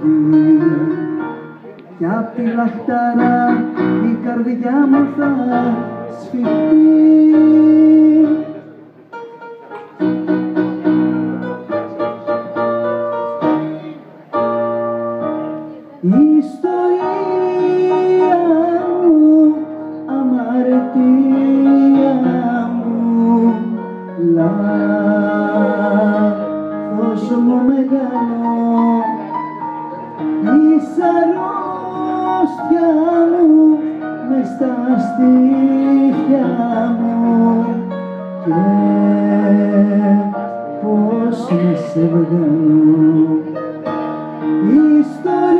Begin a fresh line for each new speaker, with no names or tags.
φυλακή κι απ' τη λαχταρά η καρδιά μου θα σφιχτεί. Ιστορία στοιχιά μου και πώς να σε βγάλω. Ιστορία